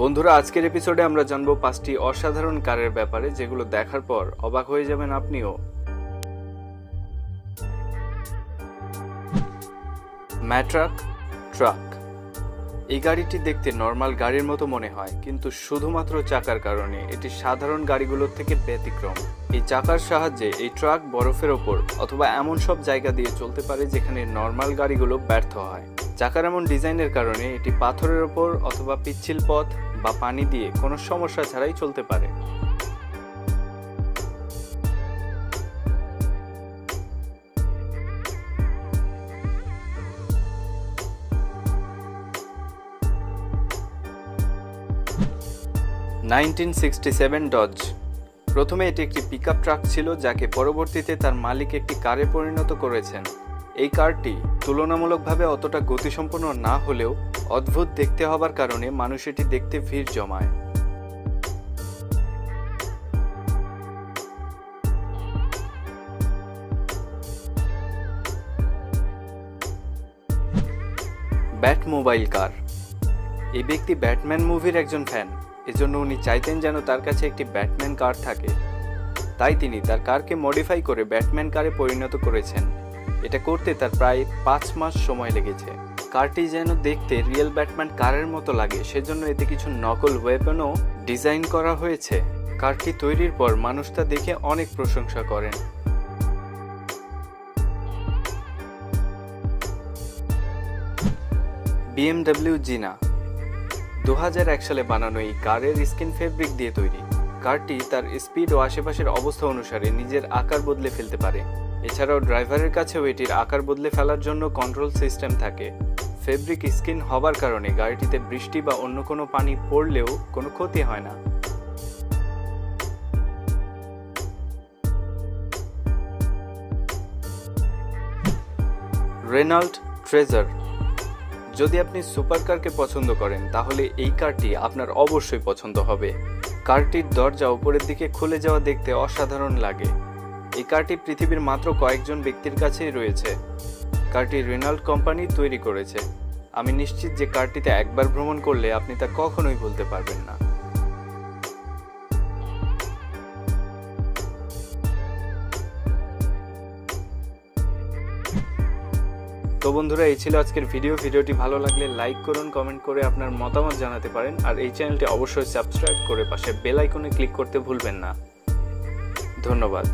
বন্ধুরা, আজকের এপিসোডে আমরা জানব পাঁচটি অসাধারণ কারের ব্যাপারে যেগুলো দেখার পর অবাক হয়ে যাবেন আপনিও। Mattrack truck. এই গাড়িটি দেখতে নর্মাল গাড়ির মতো মনে হয়, কিন্তু শুধুমাত্র চাকার কারণে এটি সাধারণ গাড়িগুলোর থেকে ব্যতিক্রম। এই চাকার সাহায্যে এই ট্রাক বরফের ওপর অথবা এমন সব জায়গা দিয়ে চলতে পারে যেখানে নর্মাল গাড়িগুলো ব্যর্থ হয়। চাকার এমন ডিজাইনের কারণে এটি পাথরের ওপর অথবা পিচ্ছিল পথ বা পানি দিয়ে কোনো সমস্যা ছাড়াই চলতে পারে। নাইনটিন সিক্সটি সেভেন ডজ প্রথমে এটি একটি পিকআপ ট্রাক ছিল যাকে পরবর্তীতে তার মালিক একটি কারে পরিণত করেছেন। এই কারটি তুলনামূলকভাবে অতটা গতিসম্পন্ন না হলেও অদ্ভুত দেখতে হবার কারণে মানুষ এটি দেখতে ভিড় জমায়। Batmobile car. এই ব্যক্তি ব্যাটম্যান মুভির একজন ফ্যান। এজন্য উনি চাইতেন যেন তার কাছে একটি ব্যাটম্যান কার থাকে। তাই তিনি তার কারকে মডিফাই করে ব্যাটম্যান কারে পরিণত করেছেন। এটা করতে তার প্রায় পাঁচ মাস সময় লেগেছে। কারটি যেন দেখতে রিয়েল ব্যাটম্যান কারের মতো লাগে, সেজন্য এতে কিছু নকল ওয়েপনও ডিজাইন করা হয়েছে। কারটি তৈরির পর মানুষ তা দেখে অনেক প্রশংসা করেন। বিএমডব্লিউ জিনা দু হাজার এক সালে বানানো এই কারের স্কিন ফেব্রিক দিয়ে তৈরি। কারটি তার স্পিড ও আশেপাশের অবস্থা অনুসারে নিজের আকার বদলে ফেলতে পারে। এছাড়াও ড্রাইভারের কাছেও এটির আকার বদলে ফেলার জন্য কন্ট্রোল সিস্টেম থাকে। ফেব্রিক স্কিন হবার কারণে গাড়িটিতে বৃষ্টি বা অন্য কোনো পানি পড়লেও কোনো ক্ষতি হয় না। রেনাল্ড ট্রেজার যদি আপনি সুপার কারকে পছন্দ করেন, তাহলে এই কারটি আপনার অবশ্যই পছন্দ হবে। কারটির দরজা উপরের দিকে খুলে যাওয়া দেখতে অসাধারণ লাগে। এই কারটি পৃথিবীর মাত্র কয়েকজন ব্যক্তির কাছেই রয়েছে। কারটি রেনাল্ড কোম্পানি তৈরি করেছে। আমি নিশ্চিত যে কারটিতে একবার ভ্রমণ করলে আপনি তা কখনোই ভুলতে পারবেন না। তো বন্ধুরা, এই ছিল আজকের ভিডিও। ভিডিওটি ভালো লাগলে লাইক করুন, কমেন্ট করে আপনার মতামত জানাতে পারেন। আর এই চ্যানেলটি অবশ্যই সাবস্ক্রাইব করে পাশে বেল আইকনে ক্লিক করতে ভুলবেন না। ধন্যবাদ।